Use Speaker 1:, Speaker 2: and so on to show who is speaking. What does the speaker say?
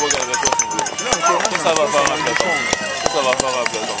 Speaker 1: Faut garder toi si vous voulez. Tout ça va faire un plaisant. Tout ça va faire un plaisant.